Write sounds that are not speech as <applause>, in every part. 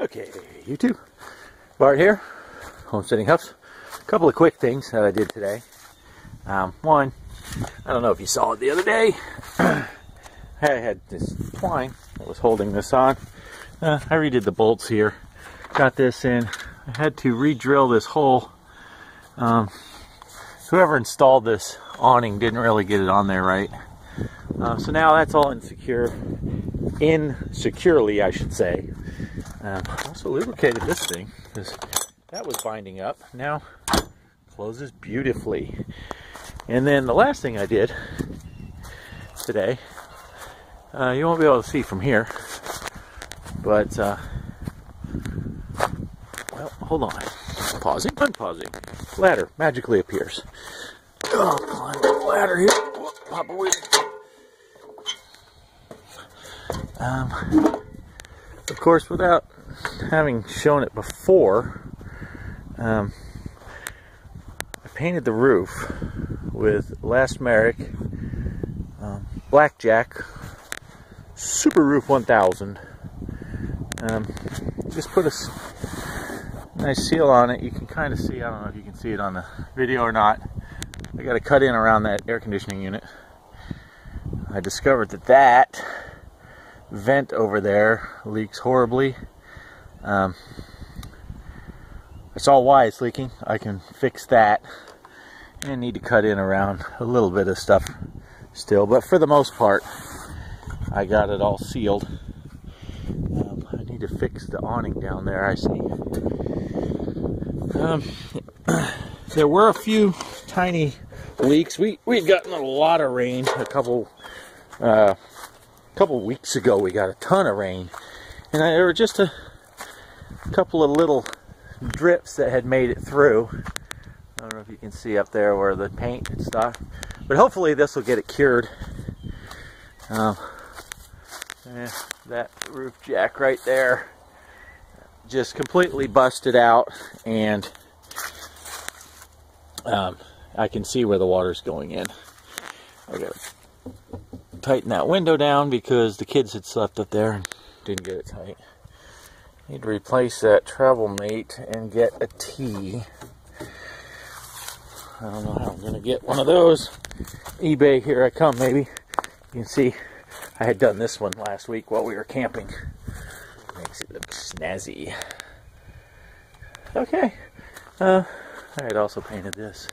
Okay, YouTube. Bart here, Homesteading Huffs. A couple of quick things that I did today. Um, one, I don't know if you saw it the other day. <clears throat> I had this twine that was holding this on. Uh, I redid the bolts here. Got this in. I had to re-drill this hole. Um, whoever installed this awning didn't really get it on there right. Uh, so now that's all insecure, insecurely, I should say. Um, also lubricated this thing because that was binding up. Now closes beautifully. And then the last thing I did today, uh, you won't be able to see from here, but uh, well, hold on. Pausing, unpausing. Ladder magically appears. Oh, climb the ladder here. Whoop, pop away. Um, of course, without having shown it before, um, I painted the roof with elastomeric um, Blackjack Super Roof 1000. Um, just put a nice seal on it. You can kind of see, I don't know if you can see it on the video or not. I got to cut in around that air conditioning unit. I discovered that that vent over there leaks horribly. Um, I saw why it's leaking. I can fix that. And need to cut in around a little bit of stuff still. But for the most part, I got it all sealed. Um, I need to fix the awning down there, I see. Um, <clears throat> there were a few tiny leaks. We, we'd gotten a lot of rain a couple uh, couple weeks ago we got a ton of rain and there were just a couple of little drips that had made it through. I don't know if you can see up there where the paint and stuff but hopefully this will get it cured. Um, that roof jack right there just completely busted out and um, I can see where the water's going in tighten that window down because the kids had slept up there and didn't get it tight. Need to replace that travel mate and get a T. I don't know how I'm to get one of those. eBay, here I come, maybe. You can see I had done this one last week while we were camping. Makes it look snazzy. Okay. Uh, I had also painted this.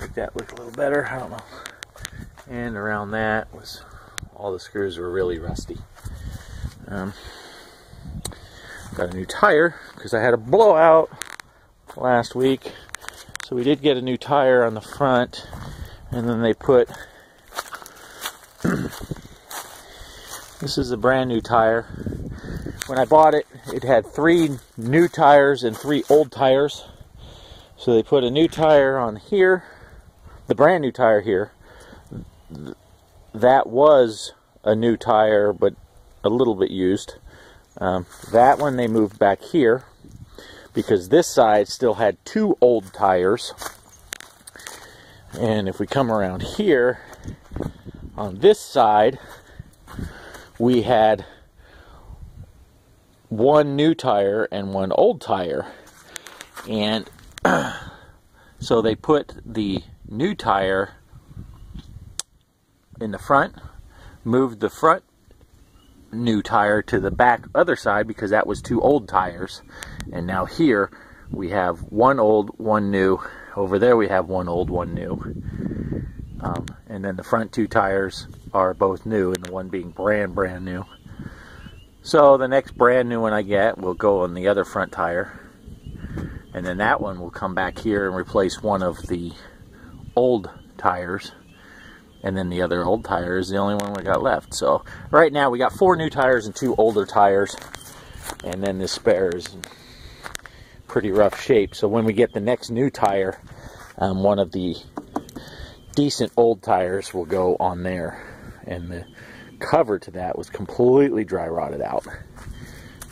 Make that look a little better. I don't know and around that was all the screws were really rusty. Um, got a new tire because I had a blowout last week. So we did get a new tire on the front and then they put <clears throat> this is a brand new tire. When I bought it, it had three new tires and three old tires. So they put a new tire on here, the brand new tire here, that was a new tire, but a little bit used. Um, that one they moved back here because this side still had two old tires. And if we come around here, on this side, we had one new tire and one old tire. And <clears throat> so they put the new tire in the front, moved the front new tire to the back other side because that was two old tires. And now here we have one old, one new. Over there we have one old, one new. Um, and then the front two tires are both new and the one being brand, brand new. So the next brand new one I get will go on the other front tire. And then that one will come back here and replace one of the old tires and then the other old tire is the only one we got left. So right now we got four new tires and two older tires, and then this spare is pretty rough shape. So when we get the next new tire, um, one of the decent old tires will go on there, and the cover to that was completely dry rotted out.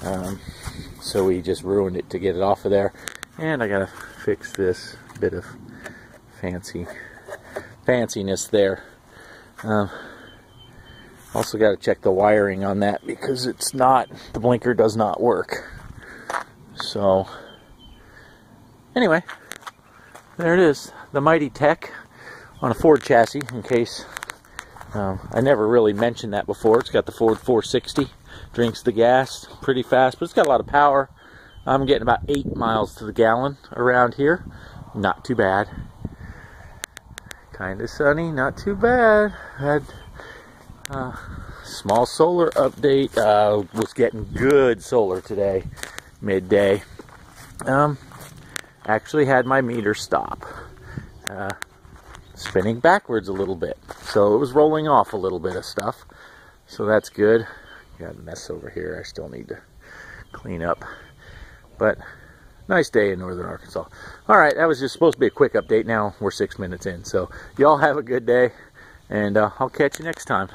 Um, so we just ruined it to get it off of there, and I gotta fix this bit of fancy fanciness there. Um, also got to check the wiring on that because it's not, the blinker does not work. So, anyway, there it is. The Mighty Tech on a Ford chassis, in case um, I never really mentioned that before. It's got the Ford 460, drinks the gas pretty fast, but it's got a lot of power. I'm getting about 8 miles to the gallon around here. Not too bad. Kind of sunny, not too bad. Had uh, small solar update. Uh, was getting good solar today, midday. Um, actually had my meter stop. Uh, spinning backwards a little bit. So it was rolling off a little bit of stuff. So that's good. Got a mess over here I still need to clean up. But nice day in northern Arkansas. All right, that was just supposed to be a quick update. Now we're six minutes in. So y'all have a good day, and uh, I'll catch you next time.